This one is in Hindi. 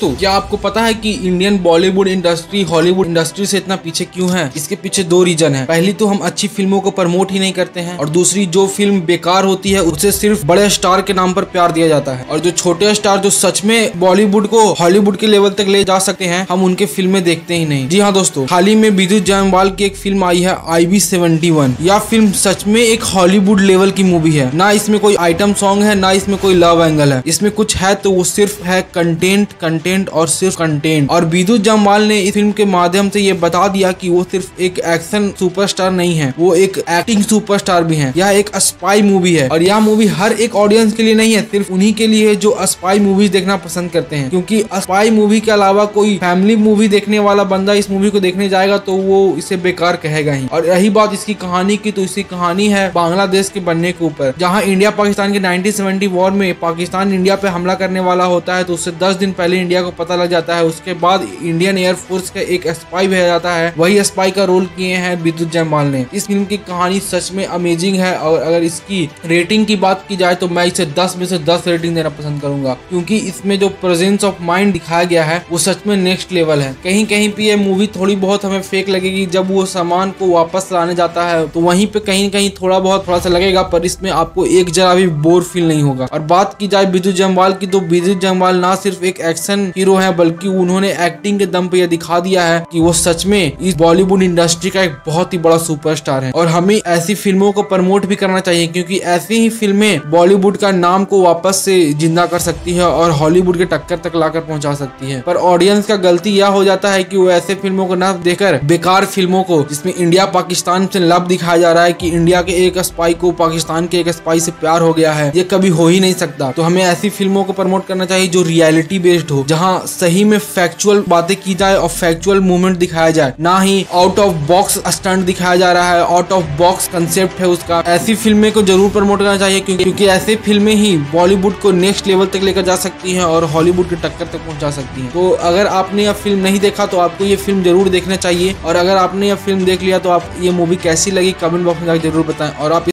दोस्तों, क्या आपको पता है कि Indian Bollywood industry Hollywood industry से इतना पीछे क्यों है? इसके पीछे दो रीजन है। पहली तो हम अच्छी फ़िल्मों को प्रमोट ही नहीं करते हैं, और दूसरी जो फ़िल्म बेकार होती है, उसे सिर्फ़ बड़े स्टार के नाम पर प्यार दिया जाता है। और जो छोटे स्टार जो सच में बॉलीवुड को हॉलीवुड के लेवल तक ले जा सकते हैं, हम उनके फ़िल्में देखते ही नहीं। जी हाँ दोस्तों, हाल ही में विद्युत जायसवाल की एक फ़िल्म आई है आई बी सेवेंटी वन यह फ़िल्म सच में एक हॉलीवुड लेवल की मूवी है। ना इसमें कोई आइटम सॉन्ग है, ना इसमें कोई लव एंगल है। इसमें कुछ है तो वो सिर्फ़ है कंटेंट कंटेंट और सिर्फ़ कंटेंट और विद्युत जामवाल ने इस फ़िल्म के माध्यम से ये बता दिया कि वो सिर्फ़ एक एक्शन सुपरस्टार नहीं है, वो एक एक्टिंग सुपरस्टार भी है। यह एक स्पाई मूवी है और यह मूवी हर एक ऑडियंस के लिए नहीं है, सिर्फ़ उन्हीं के लिए जो स्पाई मूवीज़ देखना पसंद करते हैं। क्योंकि स्पाई मूवी के अलावा कोई फैमिली मूवी देखने वाला बंदा इस मूवी को देखने जाएगा तो वो इसे बेकार कहेगा ही। और यही बात इसकी कहानी की तो इसकी कहानी है बांग्लादेश के बनने के ऊपर। जहाँ इंडिया पाकिस्तान के 1970 वॉर में पाकिस्तान इंडिया पे हमला करने वाला होता है तो उससे 10 दिन पहले इंडिया को पता लग जाता है। उसके बाद इंडियन एयरफोर्स का एक स्पाई भेजा जाता है। वही स्पाई का रोल किए हैं विद्युत जयमाल ने। इस फ़िल्म की कहानी सच में अमेजिंग है और अगर इसकी रेटिंग की बात की जाए तो मैं इसे दस में से दस रेटिंग देना पसंद करूँगा। क्योंकि इसमें जो प्रेजेंस ऑफ़ माइंड दिखाया गया है, वो सच में नेक्स्ट लेवल है। कहीं कहीं पे ये मूवी थोड़ी बहुत हमें फेक लगेगी। जब वो सामान को वापस लाने जाता है तो वहीं पे कहीं कहीं थोड़ा बहुत, थोड़ा सा लगेगा, पर इसमें आपको एक जरा भी बोर फील नहीं होगा। और बात की जाए विद्युत जमवाल की तो विद्युत जमवाल ना सिर्फ़ एक एक्शन हीरो है, बल्कि उन्होंने एक्टिंग के दम पे यह दिखा दिया है कि वो सच में इस बॉलीवुड इंडस्ट्री का एक बहुत ही बड़ा सुपरस्टार है। और हमें ऐसी फ़िल्मों को प्रमोट भी करना चाहिए, क्योंकि ऐसी ही फ़िल्में बॉलीवुड का नाम को वापस से ज़िंदा कर सकती है और हॉलीवुड के टक्कर तक लाकर पहुँचा सकती है। पर ऑडियंस का गलती यह हो जाता है कि वो ऐसे फ़िल्मों को न देखकर बेकार फ़िल्मों को, जिसमें इंडिया पाकिस्तान से लव दिखाया जा रहा है कि इंडिया के एक स्पाई को पाकिस्तान के एक स्पाई से प्यार हो गया है, ये कभी हो ही नहीं सकता। तो हमें ऐसी फ़िल्मों को प्रमोट करना चाहिए जो रियलिटी बेस्ड हो जहाँ सही में फैक्चुअल बातें की जाए और फैक्चुअल मूवमेंट दिखाया जाए, ना ही आउट ऑफ़ बॉक्स स्टंट दिखाया जा रहा है आउट ऑफ़ बॉक्स कंसेप्ट है उसका। ऐसी फ़िल्में को ज़रूर प्रमोट करना चाहिए क्योंकि क्योंकि ऐसे फ़िल्में ही बॉलीवुड को नेक्स्ट लेवल तक लेकर जा सकती हैं और हॉलीवुड के टक्कर तक पहुँचा सकती हैं। तो अगर आपने यह फ़िल्म नहीं देखा तो आपको ये फ़िल्म ज़रूर देखना चाहिए। और अगर आपने यह फ़िल्म देख लिया तो आप ये मूवी कैसी लगी कमेंट बॉक्स में जाकर ज़रूर बताएँ। और आप